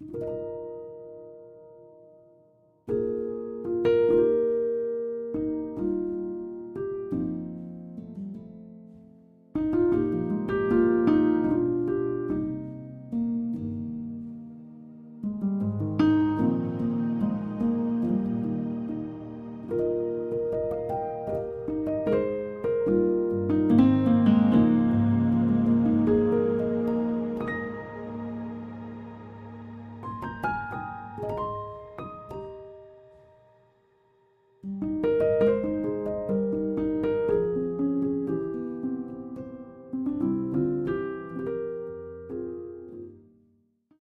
Música